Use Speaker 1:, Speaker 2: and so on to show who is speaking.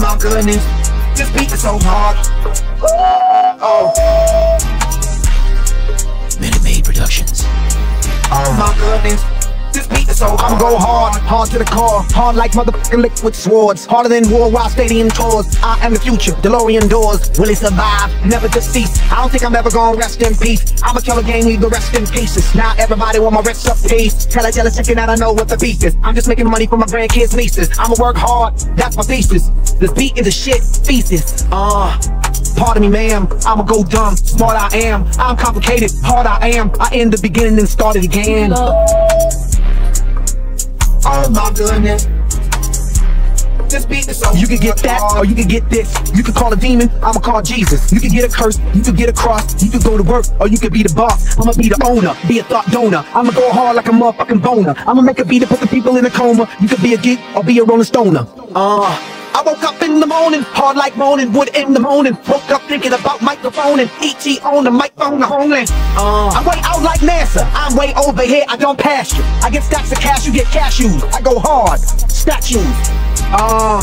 Speaker 1: my goodness, this beat is so hard. Oh,
Speaker 2: Minute Maid Productions.
Speaker 1: oh my goodness, this beat is so.
Speaker 3: I'ma go hard, hard to the core, hard like motherfucking liquid swords, harder than worldwide stadium tours. I am the future, DeLorean doors. Will he survive? Never deceased. I don't think I'm ever gonna rest in peace. I'm a killer leave the rest in pieces. Now everybody want my recipes. Tell a jealous chicken I know what the beef is. I'm just making money for my grandkids' nieces. I'ma work hard, that's my thesis. This beat is a shit thesis. Uh. Pardon me, ma'am. I'ma go dumb. Smart I am. I'm complicated. Hard I am. I end the beginning and start it again.
Speaker 1: This beat is so
Speaker 3: You can get that, or you can get this. You can call a demon, I'ma call Jesus. You can get a curse, you can get a cross. You can go to work, or you can be the boss. I'ma be the owner, be a thought donor. I'ma go hard like a motherfucking boner. I'ma make a beat and put the people in a coma. You can be a geek, or be a rolling stoner. Uh. I woke up in the morning, hard like moaning, wood in the morning. Woke up thinking about microphone and ET on the microphone, the homeland. Uh, I'm way out like NASA. I'm way over here, I don't pass you. I get stacks of cash, you get cashews. I go hard, statues. Uh,